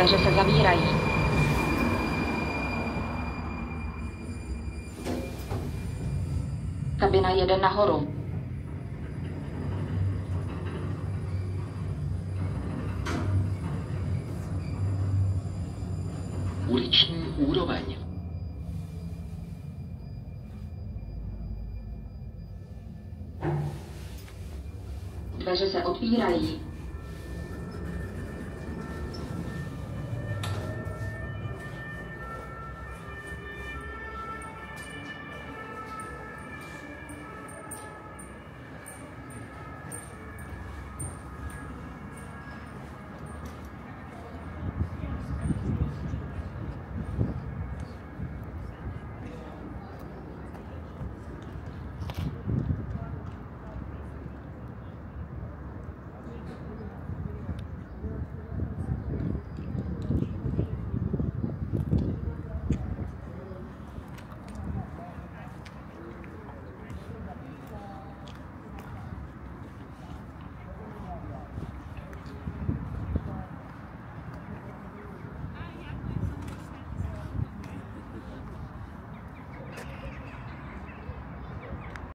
Dveře se zavírají. Kabina jede nahoru. Uliční úroveň. Dveře se otvírají.